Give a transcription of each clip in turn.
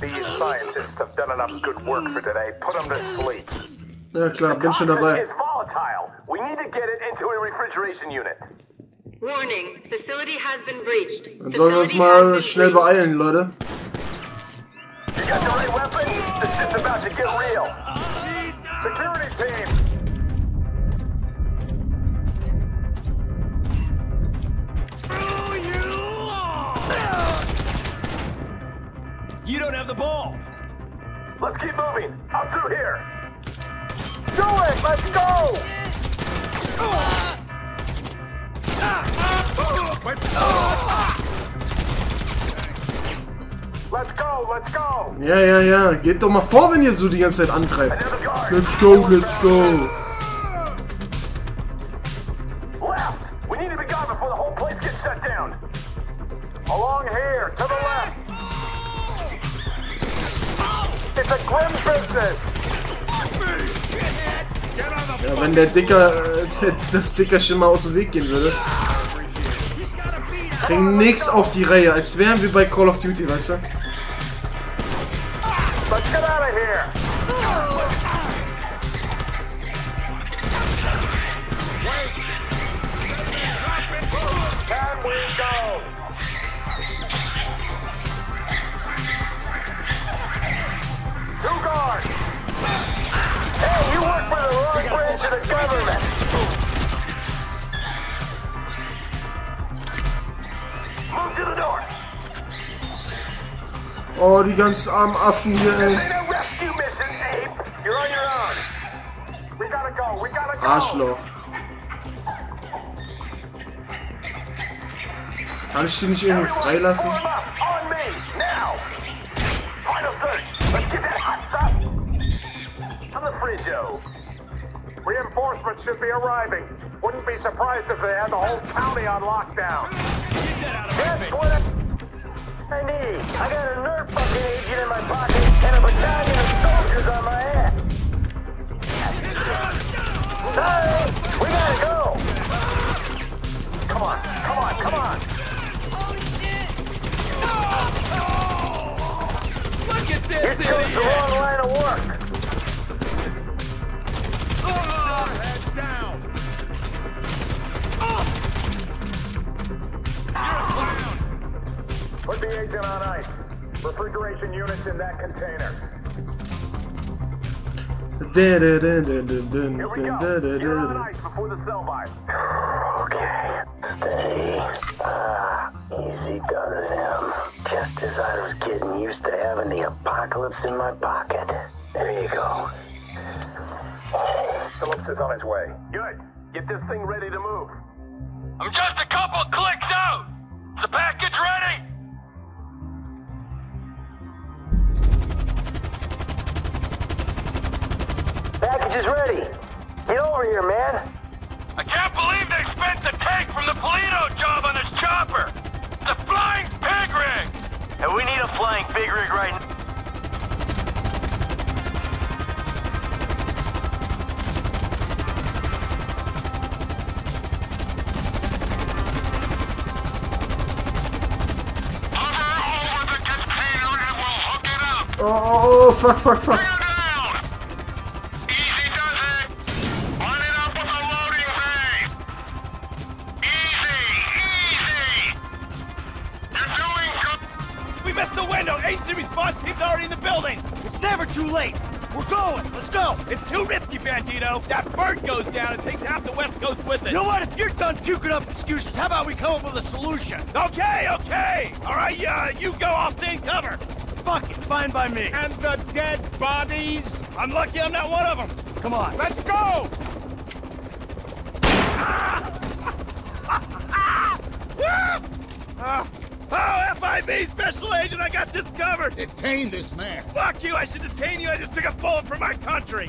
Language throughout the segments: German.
These scientists have done enough good work for today. Put them to sleep. Ja klar, bin schon Toxin dabei. is volatile. We need to get it into a refrigeration unit. Warning, facility has been breached. Dann sollen wir uns Facility has mal been schnell breached. beeilen, Leute. You got the right weapon? This shit's about to get real. Security team, You don't have the balls. let's keep moving. I'm through here. Do it! Let's go! Let's go, let's go! Ja, ja, ja. Geht doch mal vor, wenn ihr so die ganze Zeit angreift. Let's go, let's go. Ja, wenn der Dicker, äh, das Dickerchen mal aus dem Weg gehen würde. Kriegen nix auf die Reihe, als wären wir bei Call of Duty, weißt du? Oh, die ganz armen Affen hier, ey. Arschloch. Kann ich die nicht irgendwie freilassen? Reinforcements should be arriving. Wouldn't be surprised if they had the whole county on lockdown. I need? I got a Nerf fucking agent in my pocket and a battalion of soldiers on my ass. Sorry! We gotta go! Come on, come on, come on! Holy shit. Look at You this chose the wrong line Put agent on ice. Refrigeration units in that container. Here we go. You're on ice before the sell by. Okay, stay. Ah, easy done him. Just as I was getting used to having the apocalypse in my pocket. There you go. Phillips is on his way. Good. Get this thing ready to move. I'm just a couple clicks out. Is ready. Get over here, man. I can't believe they spent the tank from the Polito job on this chopper. It's a flying pig rig. And we need a flying pig rig right now. Oh, fuck, fuck, fuck. It's too risky, Bandito. That bird goes down and takes half the West Coast with it. You know what? If you're done puking up excuses, how about we come up with a solution? Okay, okay. All right, yeah, you go. I'll stay in cover. Fuck it. Fine by me. And the dead bodies? I'm lucky I'm not one of them. Come on. Let's go. Ah! ah! ah! Oh, FIB Special Agent, I got this covered! Detain this man. Fuck you, I should detain you, I just took a bullet for my country!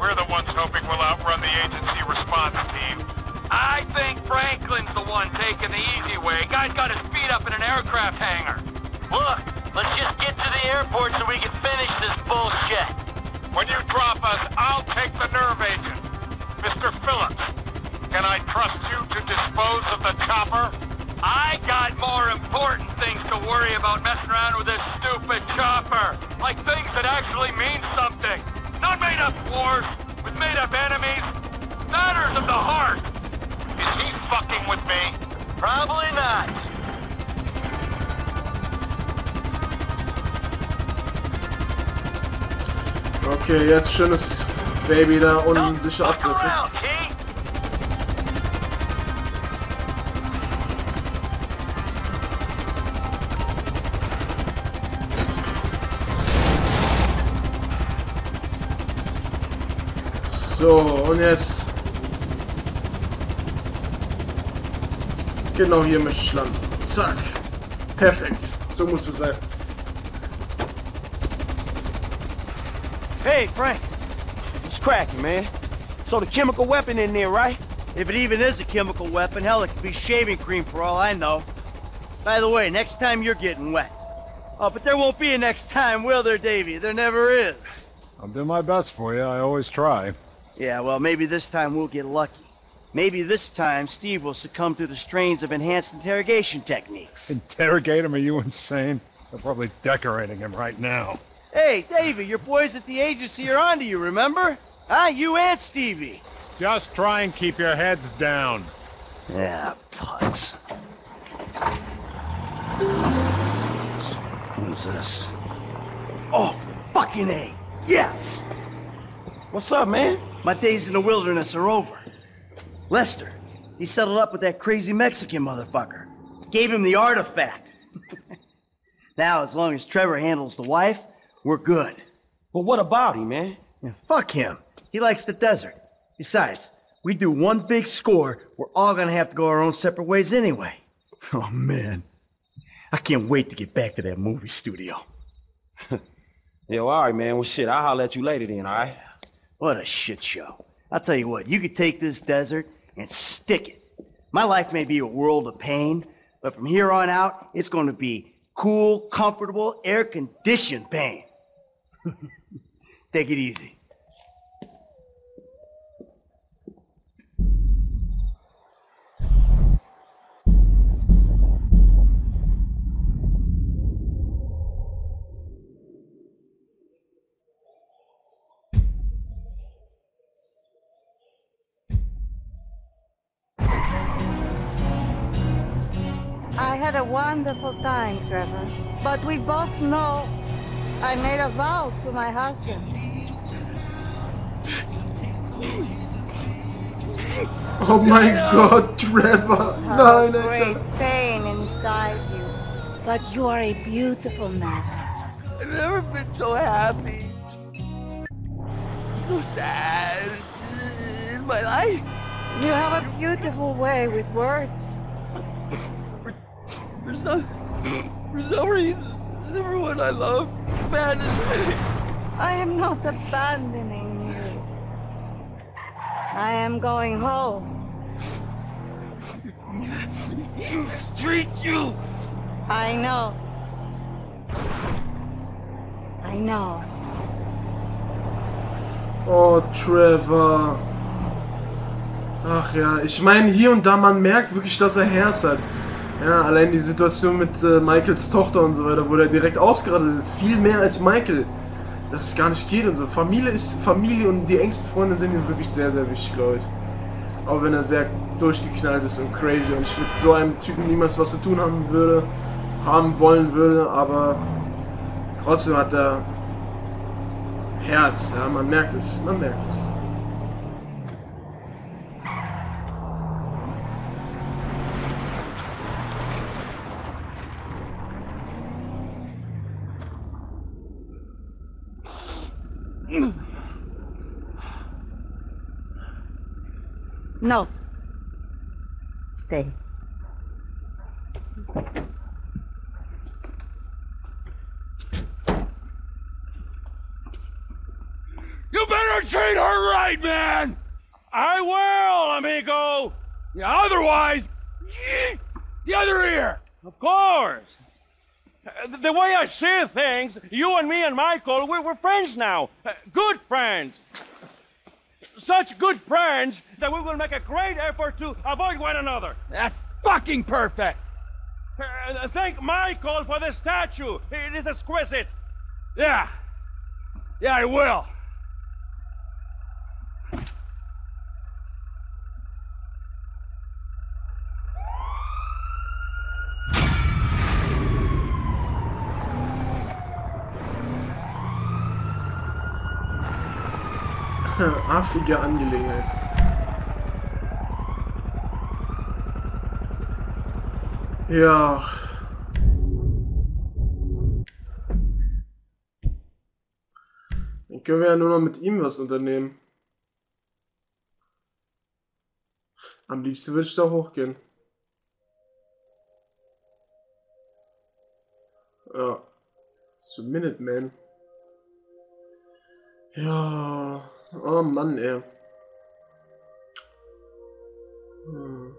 We're the ones hoping we'll outrun the agency response team. I think Franklin's the one taking the easy way. Guy's got his feet up in an aircraft hangar. Look, let's just get to the airport so we can finish this bullshit. When you drop us, I'll take the nerve agent. Mr. Phillips, can I trust you to dispose of the chopper? I got more important things to worry about messing around with this stupid chopper. Like things that actually mean something. Not made up wars with made up enemies. Matters of the heart. Is he fucking with me? Probably not. Okay, jetzt schönes Baby da unsicher Fuck Abrisse. So, und jetzt. Genau hier möchte ich landen. Zack. Perfekt. So muss es sein. Hey, Frank. It's cracking, man. So the chemical weapon in there, right? If it even is a chemical weapon, hell, it could be shaving cream for all I know. By the way, next time you're getting wet. Oh, but there won't be a next time, will there, Davy? There never is. I'll do my best for you. I always try. Yeah, well, maybe this time we'll get lucky. Maybe this time Steve will succumb to the strains of enhanced interrogation techniques. Interrogate him? Are you insane? They're probably decorating him right now. Hey, Davy, your boys at the agency are onto you, remember? Huh? You and Stevie. Just try and keep your heads down. Yeah, putz. What's this? Oh, fucking A. Yes! What's up, man? My days in the wilderness are over. Lester, he settled up with that crazy Mexican motherfucker. Gave him the artifact. now, as long as Trevor handles the wife, we're good. But what about him, man? Yeah, fuck him. He likes the desert. Besides, we do one big score, we're all gonna have to go our own separate ways anyway. Oh man. I can't wait to get back to that movie studio. Yo, all right, man. Well, shit, I'll holler at you later then, all right? What a shit show. I'll tell you what, you could take this desert and stick it. My life may be a world of pain, but from here on out, it's gonna be cool, comfortable, air conditioned pain. take it easy. Had a wonderful time, Trevor. But we both know I made a vow to my husband. Oh my god, Trevor. Have Nein, a great Alter. pain inside you. But you are a beautiful man. I've never been so happy. So sad in my life. You have a beautiful way with words. For some, for some reason, everyone I love abandoned me. I am not abandoning you. I am going home. Street you! I know. I know. Oh, Trevor. Ach ja, ich meine, hier und da, man merkt wirklich, dass er Herz hat. Ja, allein die Situation mit äh, Michaels Tochter und so weiter, wo er direkt ausgerastet ist. Viel mehr als Michael. Dass es gar nicht geht und so. Familie ist Familie und die engsten Freunde sind ihm wirklich sehr, sehr wichtig, glaube ich. Auch wenn er sehr durchgeknallt ist und crazy und ich mit so einem Typen niemals was zu tun haben würde, haben wollen würde, aber trotzdem hat er Herz, ja, man merkt es, man merkt es. No. Stay. You better treat her right, man! I will, amigo! Yeah, otherwise, the other ear! Of course! The way I see things, you and me and Michael, we're, we're friends now. Good friends. Such good friends that we will make a great effort to avoid one another. That's fucking perfect! Uh, Thank Michael for the statue. It is exquisite. Yeah. Yeah, I will. Affige Angelegenheit. Ja. Dann können wir ja nur noch mit ihm was unternehmen. Am liebsten würde ich da hochgehen. Ja. Zu Minuteman. Ja. Oh Mann, ey. Hm.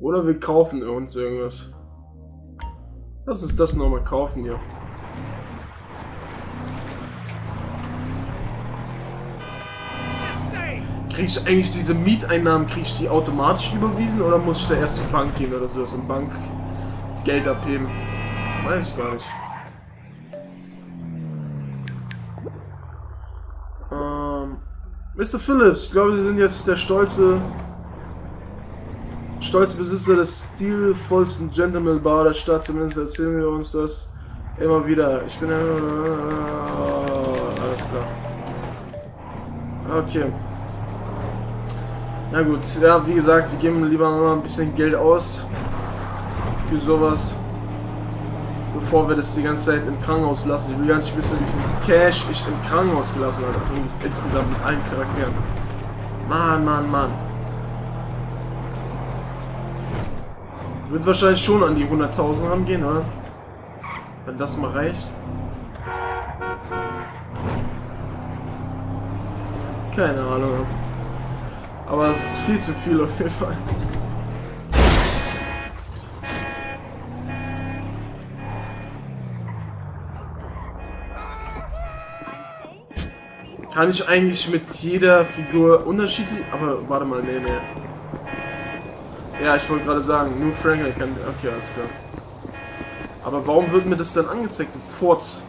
Oder wir kaufen uns irgendwas. Lass uns das nochmal kaufen hier. Krieg ich eigentlich diese Mieteinnahmen, krieg ich die automatisch überwiesen oder muss ich da erst zur Bank gehen oder so, dass im Bank Geld abheben? Weiß ich gar nicht. Ähm, Mr. Phillips, ich glaube, Sie sind jetzt der stolze, stolze Besitzer des stilvollsten Gentleman Bar der Stadt. Zumindest erzählen wir uns das immer wieder. Ich bin... Äh, alles klar. Okay. Na gut, ja, wie gesagt, wir geben lieber mal ein bisschen Geld aus für sowas, bevor wir das die ganze Zeit im Krankenhaus lassen. Ich will gar nicht wissen, wie viel Cash ich im Krankenhaus gelassen habe, ins- insgesamt mit allen Charakteren. Mann, Mann, Mann. Wird wahrscheinlich schon an die 100.000 rangehen, oder? Wenn das mal reicht. Keine Ahnung. Aber es ist viel zu viel auf jeden Fall. Kann ich eigentlich mit jeder Figur unterschiedlich... Aber warte mal, nee, nee. Ja, ich wollte gerade sagen, nur Franklin kann... Okay, alles klar. Aber warum wird mir das dann angezeigt, Furz?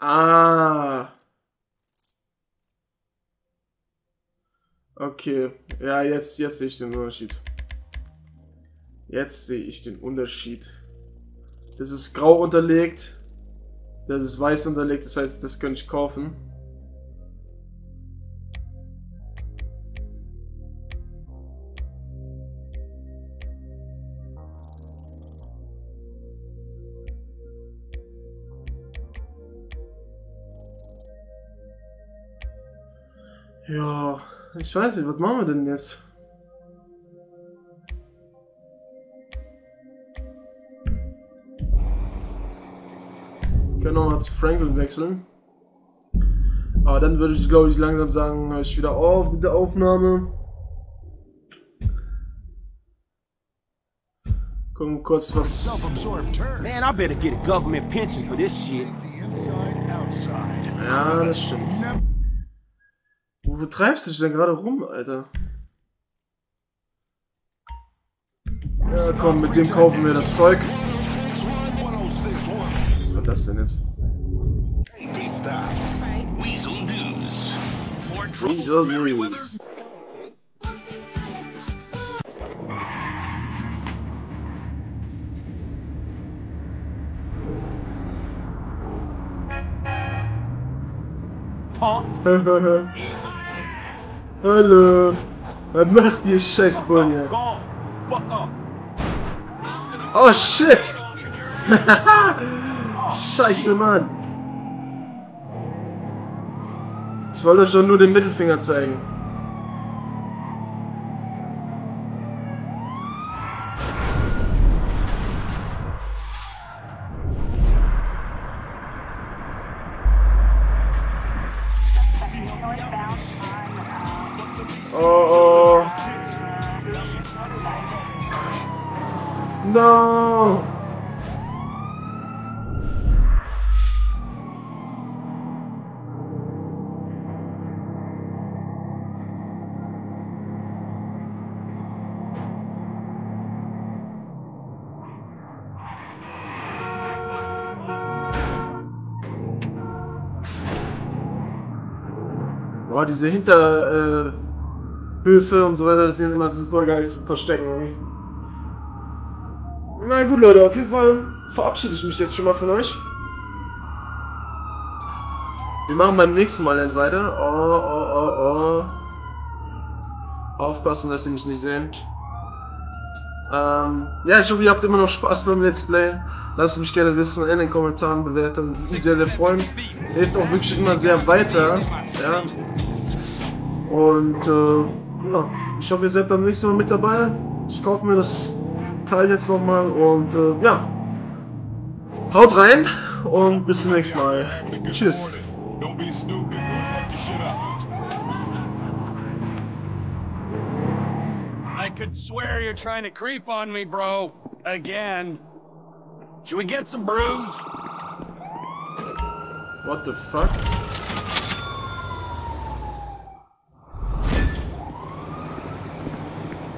Ah. Okay. Ja, jetzt, jetzt sehe ich den Unterschied. Jetzt sehe ich den Unterschied. Das ist grau unterlegt. Das ist weiß unterlegt, das heißt, das könnte ich kaufen. Ja, ich weiß nicht, was machen wir denn jetzt? Können nochmal zu Franklin wechseln. Aber dann würde ich, glaube ich, langsam sagen, höre ich wieder auf mit der Aufnahme. Gucken kurz, was. Man, I better get a government pension for this shit. Ja, das stimmt. Wo treibst du dich denn gerade rum, Alter? Ja, komm, mit dem kaufen wir das Zeug. Was war das denn jetzt? Weasel News. Weasel News. Hallo. Was macht ihr. Fuck off. Oh shit! Scheiße, Mann! Ich wollte schon nur den Mittelfinger zeigen. Oh, oh. Não! What is it? Uh, uh... Höfe und so weiter, das sind immer super geil zu verstecken. Na gut, Leute, auf jeden Fall verabschiede ich mich jetzt schon mal von euch. Wir machen beim nächsten Mal nicht weiter. Oh, oh, oh, oh. Aufpassen, dass sie mich nicht sehen. Ähm, ja, ich hoffe, ihr habt immer noch Spaß beim Let's Play. Lasst mich gerne wissen in den Kommentaren, bewerten. Würde mich sehr, sehr freuen. Hilft auch wirklich immer sehr weiter. Ja. Und, äh, ja, ich hoffe, ihr seid beim nächsten Mal mit dabei. Ich kaufe mir das Teil jetzt nochmal und äh, ja. Haut rein und bis zum nächsten Mal. Tschüss. I could swear you're trying to creep on me, bro. Again. Should we get some brews? What the fuck?